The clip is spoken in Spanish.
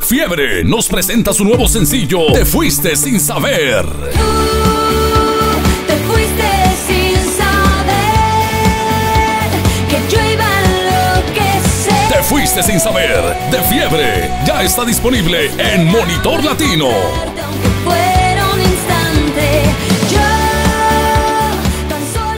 Fiebre nos presenta su nuevo sencillo Te fuiste sin saber. Te fuiste sin saber que yo iba a. Te fuiste sin saber de Fiebre. Ya está disponible en Monitor Latino.